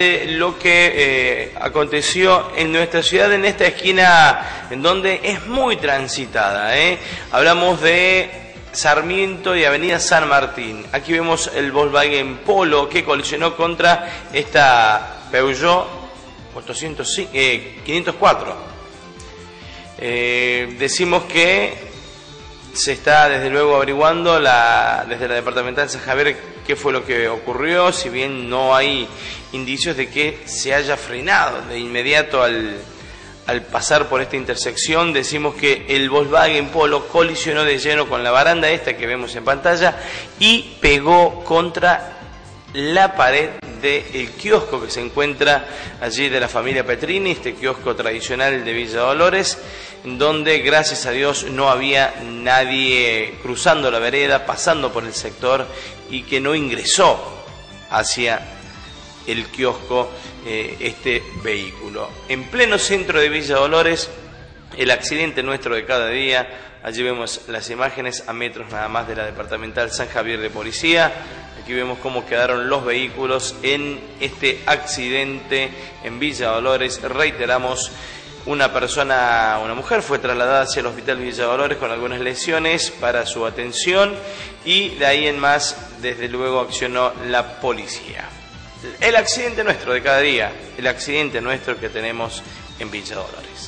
lo que eh, aconteció en nuestra ciudad, en esta esquina en donde es muy transitada. ¿eh? Hablamos de Sarmiento y Avenida San Martín. Aquí vemos el Volkswagen Polo que colisionó contra esta Peugeot 504. Eh, decimos que se está desde luego averiguando desde la departamental San Javier qué fue lo que ocurrió, si bien no hay indicios de que se haya frenado de inmediato al, pasar por esta intersección. Decimos que el Volkswagen Polo colisionó de lleno con la baranda esta que vemos en pantalla y pegó contra la pared del kiosco que se encuentra allí de la familia Petrini, este kiosco tradicional de Villa Dolores, donde gracias a Dios no había nadie cruzando la vereda, pasando por el sector y que no ingresó hacia el kiosco eh, este vehículo. En pleno centro de Villa Dolores, el accidente nuestro de cada día, allí vemos las imágenes a metros nada más de la departamental San Javier de Policía, aquí vemos cómo quedaron los vehículos en este accidente en Villa Dolores, reiteramos, una persona, una mujer, fue trasladada hacia el Hospital Villa Dolores con algunas lesiones para su atención y de ahí en más, desde luego, accionó la policía. El accidente nuestro de cada día, el accidente nuestro que tenemos en Villa Dolores.